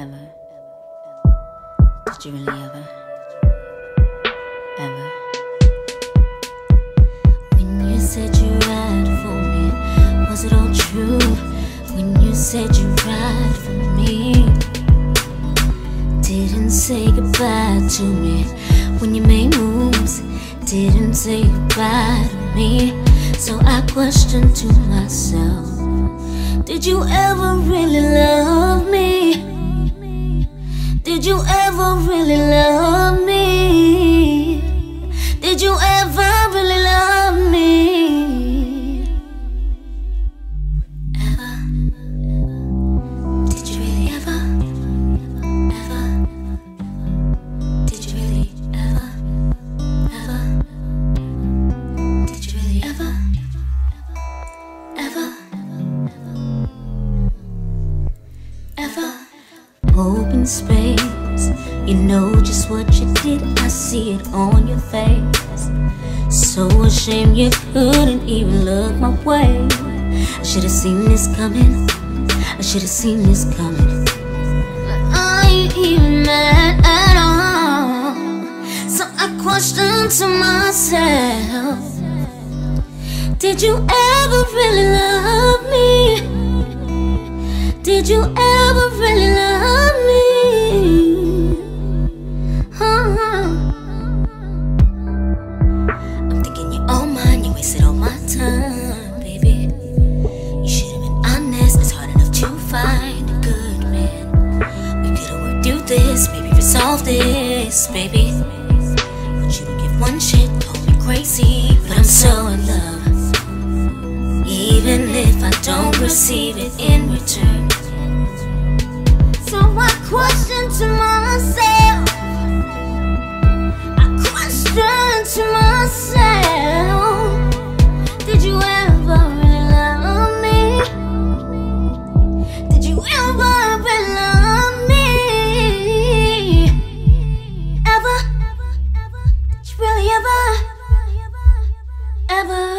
Did you really ever? Ever? When you said you ride for me, was it all true? When you said you ride for me, didn't say goodbye to me. When you made moves, didn't say goodbye to me. So I questioned to myself, did you ever really love me? Did you ever really love me? Ever? Did you really ever? Ever? Did you really ever? Ever? Did you really ever? Ever? Ever? Open space, you know just what you did. I see it on your face. So ashamed you couldn't even look my way. I should have seen this coming. I should have seen this coming. But I ain't even mad at all. So I questioned to myself. Did you ever really love this, baby. But you don't give one shit, call me crazy. But I'm so in love. Even if I don't receive it in return. So I question to myself. I question to myself. ever